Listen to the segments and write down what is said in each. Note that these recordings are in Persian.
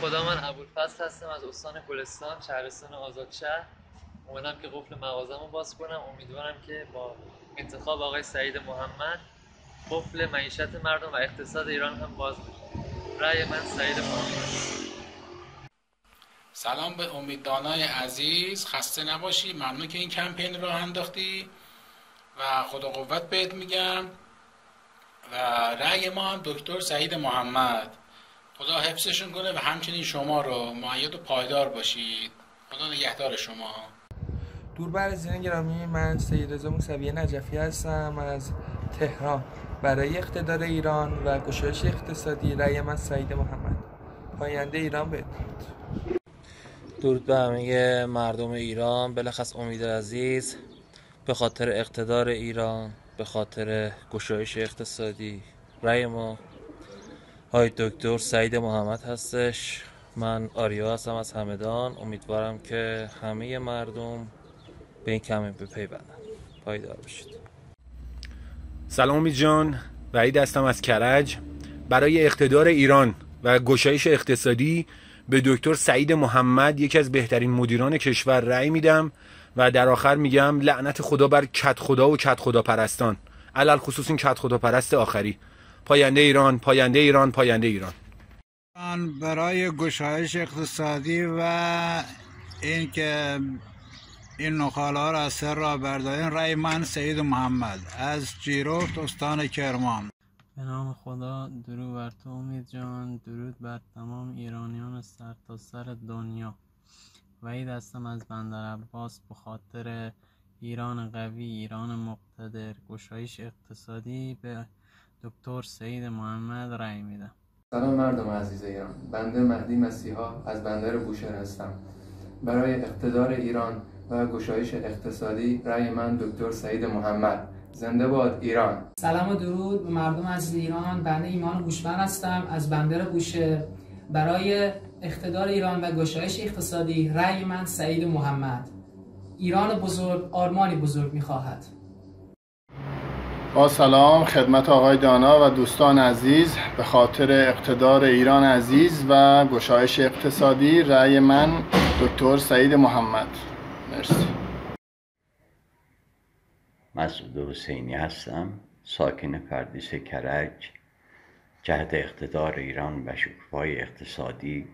خدا من ابوالفضل هستم از استان گلستان شهرستان آزادشهر اومدم که قفل مغازمو باز کنم. امیدوارم که با انتخاب آقای سعید محمد قفل معیشت مردم و اقتصاد ایران هم باز بشه. رأی من سعید محمد سلام به امیددانای عزیز. خسته نباشی. ممنون که این کمپین رو انداختی و خدا قوت بهت میگم. و رأی ما هم دکتر سعید محمد. خدا حفظشون کنه و همچنین شما رو معید و پایدار باشید. خدا نگهدار شما. دور بر زین گرامی من سید رضا موسوی نجفی هستم از تهران. برای اقتدار ایران و گشایش اقتصادی رأی من سعید محمد. پاینده ایران بدید. درود به همه مردم ایران. بلخص امید عزیز به خاطر اقتدار ایران به خاطر گشایش اقتصادی رأی ما های دکتر سعید محمد هستش. من آریا هستم از همدان. امیدوارم که همه مردم به این کمی بپیوندن. پایدار باشید. سلام امید جان. وحید هستم از کرج. برای اقتدار ایران و گشایش اقتصادی به دکتر سعید محمد یکی از بهترین مدیران کشور رأی میدم و در آخر میگم لعنت خدا بر کت خدا و کت خدا پرستان. علل خصوص این کت خدا پرست آخری. پاینده ایران پاینده ایران پاینده ایران. برای گشایش اقتصادی و اینکه این نخاله ها را از سر را بردارین رای من سعید محمد. از جیروفت استان کرمان. به نام خدا درود بر تو امید جان. درود بر تمام ایرانیان سر تا سر دنیا. وحید هستم از بندر عباس. به خاطر ایران قوی ایران مقتدر گشایش اقتصادی به دکتر سعید محمد رأی میدم. سلام مردم عزیز ایران. بنده مهدی مسیحا از بندر بوشهر هستم. برای اقتدار ایران و گشایش اقتصادی رأی من دکتر سعید محمد. زنده باد ایران. سلام و درود به مردم عزیز ایران. بنده ایمان گوشمن هستم. از بندر بوشهر. برای اقتدار ایران و گشایش اقتصادی رأی من سعید محمد. ایران بزرگ آرمانی بزرگ می‌خواهد. با سلام خدمت آقای دانا و دوستان عزیز به خاطر اقتدار ایران عزیز و گشایش اقتصادی رأی من دکتر سعید محمد. مرسی. مسعود حسینی هستم ساکن پردیس کرج جهت اقتدار ایران و شکوفای اقتصادی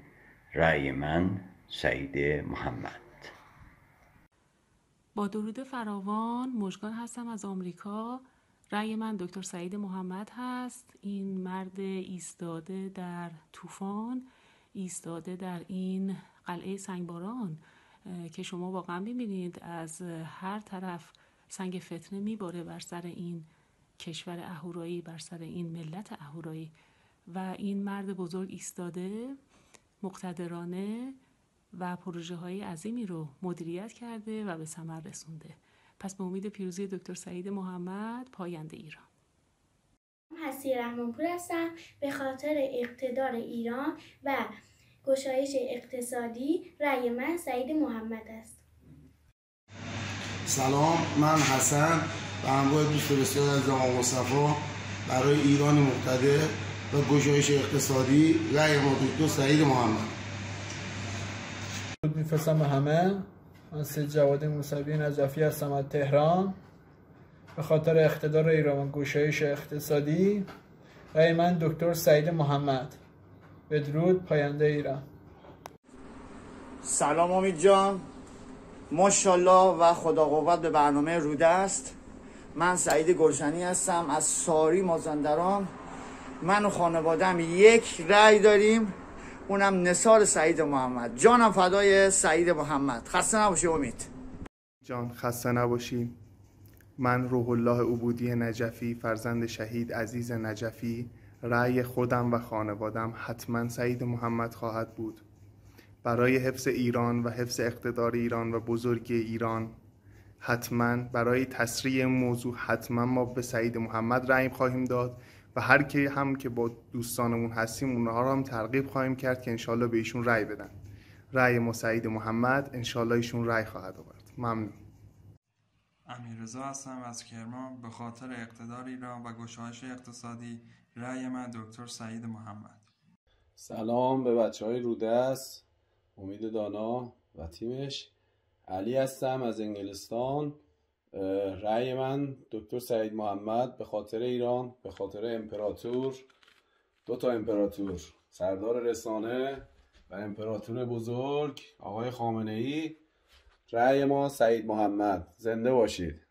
رأی من سعید محمد. با درود فراوان مشگان هستم از آمریکا. رأی من دکتر سعید محمد هست. این مرد ایستاده در طوفان ایستاده در این قلعه سنگباران که شما واقعا می‌بینید از هر طرف سنگ فتنه میباره بر سر این کشور اهورایی بر سر این ملت اهورایی. و این مرد بزرگ ایستاده مقتدرانه و پروژه های عظیمی رو مدیریت کرده و به ثمر رسونده. پس به امید پیروزی دکتر سعید محمد پاینده ایران. هستی رحمانپور هستم. به خاطر اقتدار ایران و گشایش اقتصادی رأی من سعید محمد است. سلام من حسن. و همراه دوست بسیار از آقا مصطفی برای ایران مقتدر و گشایش اقتصادی رأی ما دکتر سعید محمد. میفرستم به همه. من سید جواد موسوی نجفی هستم از تهران. به خاطر اقتدار ایران و گشایش اقتصادی رأی من دکتر سعید محمد. بدرود پاینده ایران. سلام امید جان. ماشاءالله و خدا قوت به برنامه روده است. من سعید گلشنی هستم از ساری مازندران. من و خانوادم یک رأی داریم. اونم نصار سعید محمد. جانم فدای سعید محمد. خسته نباشی امید. جان خسته نباشی. من روح الله عبودی نجفی فرزند شهید عزیز نجفی رأی خودم و خانوادم حتما سعید محمد خواهد بود. برای حفظ ایران و حفظ اقتدار ایران و بزرگی ایران حتما برای تسریع موضوع حتما ما به سعید محمد رأی خواهیم داد. و هر کی هم که با دوستانمون هستیم اونها رو هم ترغیب خواهیم کرد که انشالله به ایشون رأی بدن. رأی ما سعید محمد انشالله ایشون رأی خواهد آورد. ممنون. امیررضا هستم از کرمان به خاطر اقتدار ایران و گشایش اقتصادی رأی من دکتر سعید محمد. سلام به بچه های رودست امید دانا و تیمش. علی هستم از انگلستان. رأی من دکتر سعید محمد به خاطر ایران به خاطر امپراتور. دو تا امپراتور سردار رسانه و امپراتور بزرگ آقای خامنه ای رأی ما سعید محمد زنده باشید.